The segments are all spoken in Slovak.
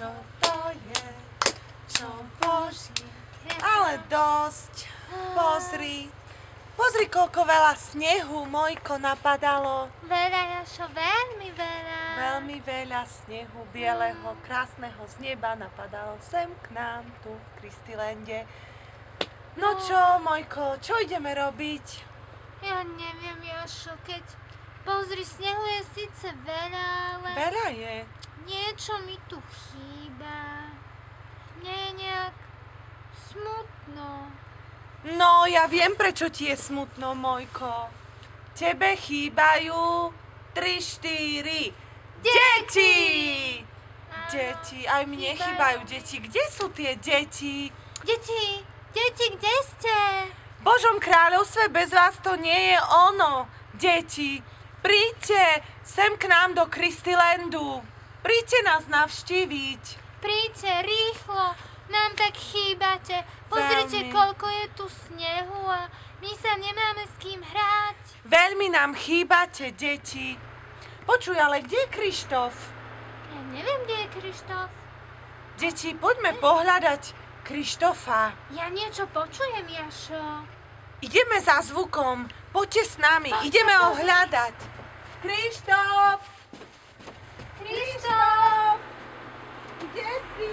čo to je, čo Boží. Ale dosť, pozri, pozri, koľko veľa snehu, Mojko, napadalo. Veľa, Jašo, veľmi veľa. Veľmi veľa snehu bieleho, krásneho z neba napadalo sem k nám, tu v Kristilende. No čo, Mojko, čo ideme robiť? Ja neviem, Jašo, keď... Pozri, snehu je síce veľa, ale Veľa je. Niečo mi tu chýba. Mne je nejak smutno. No, ja viem, prečo ti je smutno, Mojko. Tebe chýbajú 3, 4 deti! Deti, aj mne chýbajú. chýbajú deti. Kde sú tie deti? Deti, deti, kde ste? V Božom kráľovstve bez vás to nie je ono. Deti, príďte sem k nám do Kristilendu. Príďte nás navštíviť. Príďte rýchlo, nám tak chýbate. Pozrite, Veľmi. koľko je tu snehu a my sa nemáme s kým hrať. Veľmi nám chýbate, deti. Počuj, ale kde je Krištof? Ja neviem, kde je Krištof. Deti, poďme pohľadať Krištofa. Ja niečo počujem, Jašo. Ideme za zvukom. Poďte s nami. Poďte, Ideme ho hľadať. Krištof! Krištof! Kde si?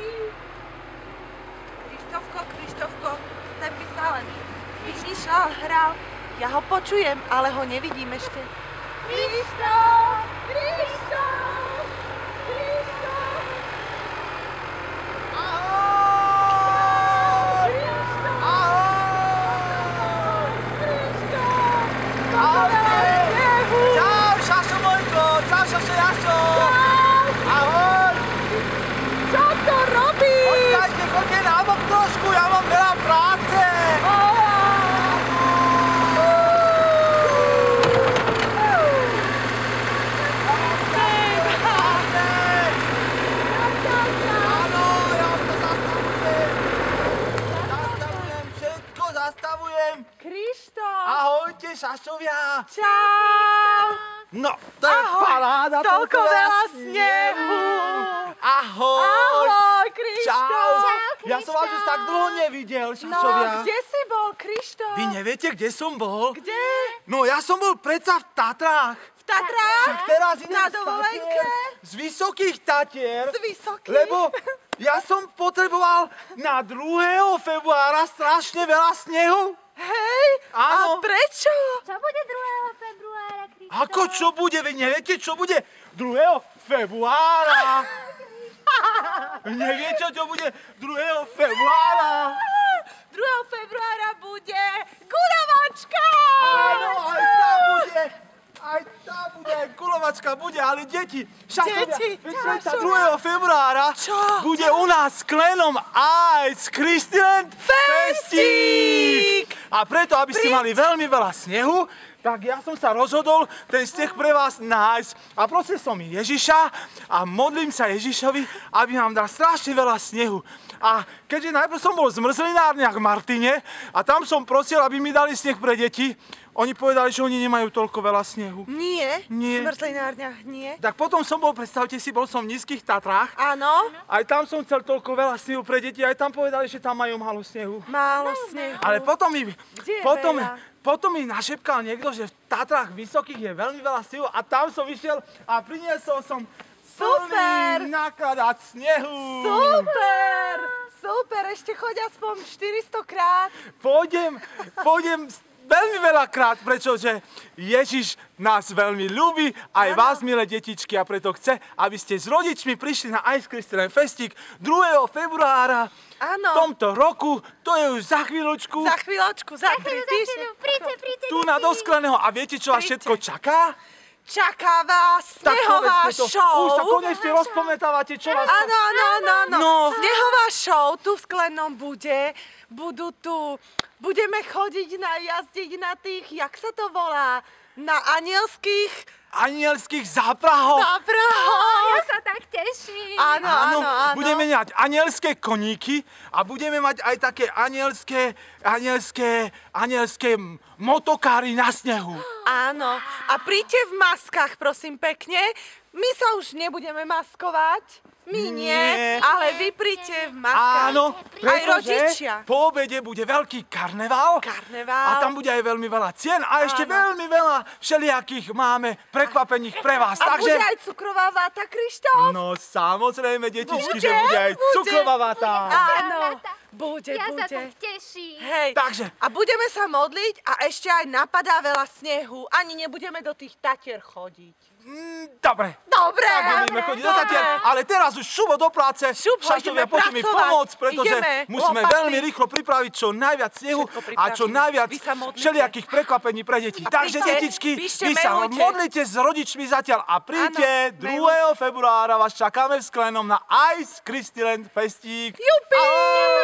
Krištofko, Krištofko, sa len vyšíšal, hral. Ja ho počujem, ale ho nevidím ešte. Krištof! Krištof! Krištof! Ahoj! Ahoj! Krištof! Čau, Šašo Mojko, čau, Šašo Jašo. Ahoj. Čo to robíš? Počkajte, bok trošku, ja mám veľa práce. Ahojte, Šašovia. Čau! No, to je Ahoj, paráda. toľko veľa snehu. Ahoj. Ahoj, Ja som vás už tak dlho nevidel, No, Šašovia. kde si bol, Krištof? Vy neviete, kde som bol? Kde? No, ja som bol predsa v Tatrách. V Tatrách? Však teraz Na dovolenke? Z vysokých Tatier. Z vysokých? Lebo ja som potreboval na 2. februára strašne veľa snehu. Hej, Áno. a prečo? Čo bude 2. februára, Krištof? Ako čo bude? Vy neviete, čo bude 2. februára? Vy neviete, čo bude 2. februára? 2. februára bude guľovačka! Áno, aj tá bude. Aj tá bude, aj kulovačka bude, ale deti, Deti, viete, sa šašovia. 2. februára Čo? bude u nás s Klenom Ice Christian Festík. A preto, aby ste mali veľmi veľa snehu, tak ja som sa rozhodol ten sneh pre vás nájsť. A prosil som Ježiša a modlím sa Ježišovi, aby nám dal strašne veľa snehu. A keďže najprv som bol v zmrzlinárniach v Martine a tam som prosil, aby mi dali sneh pre deti, oni povedali, že oni nemajú toľko veľa snehu. Nie, Nie. v zmrzlinárniach nie. Tak potom som bol, predstavte si, bol som v nízkych Tatrách. Áno, Aj tam som chcel toľko veľa snehu pre deti, aj tam povedali, že tam majú málo snehu. málo snehu. Ale potom mi, Kde je potom, veľa? Potom mi našepkal niekto, že v Tatrách vysokých je veľmi veľa snehu a tam som išiel a priniesol som Super! plný naklad snehu. Super, super, ešte choď aspoň 400 krát. Pôjdem, pôjdem veľmi veľakrát, pretože Ježiš nás veľmi ľúbi, aj Áno. vás, milé detičky, a preto chce, aby ste s rodičmi prišli na Ice Crystal Festík 2. februára Áno. v tomto roku. To je už za chvíľočku. Za chvíľočku, za Za 3 chvíľu, za týždne. príďte, príďte, Tu na doskleného. A viete, čo vás všetko čaká? Čaká vás snehová show. Už sa konečne rozpamätávate, čo vás... Áno, áno, áno, áno. No. Show tu v Sklenom bude. Budú tu, budeme chodiť na jazdiť na tých, jak sa to volá, na anielských Anielských záprahov. záprahov. Ja sa tak teším. Áno, áno, áno. budeme mať anielské koníky a budeme mať aj také anielské, anielské, anielské motokáry na snehu. Áno. A príďte v maskách, prosím pekne. My sa už nebudeme maskovať. My nie, Nie. ale vy príďte v maskách. Áno, Aj rodičia. po obede bude veľký karneval. Karneval. A tam bude aj veľmi veľa cien a ešte Áno. veľmi veľa všelijakých máme prekvapení pre vás. A Takže... bude aj cukrová váta, Krištof? No samozrejme, detičky, Bude, že bude aj bude. cukrová vata. Áno, Váta. Bude, Ja sa bude. tak teším. Hej, Takže. a budeme sa modliť a ešte aj napadá veľa snehu. Ani nebudeme do tých tatier chodiť. Mm, dobre. Dobre, Tak budeme chodiť do dobre. Tatier, ale teraz už šubo do práce. Šup, Šaštovia, ideme poďte mi pomôcť, pretože Ideme, musíme lopaty. veľmi rýchlo pripraviť čo najviac snehu a čo najviac sa všelijakých prekvapení pre deti. A Takže, príďte, detičky, píšte, vy sa mailujte. modlite s rodičmi zatiaľ a príďte Áno, 2. februára vás čakáme v Sklenom na Ice Christyland Festík. Jupi! Ahoj!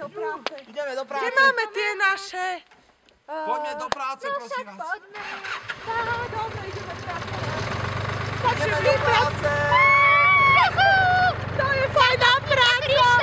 do práce. Ideme do práce. Kde máme tie naše? Poďme do práce, no, prosím vás. Poďme. No, dobre, ideme do práce. Takže ideme do práce. To je fajná práca.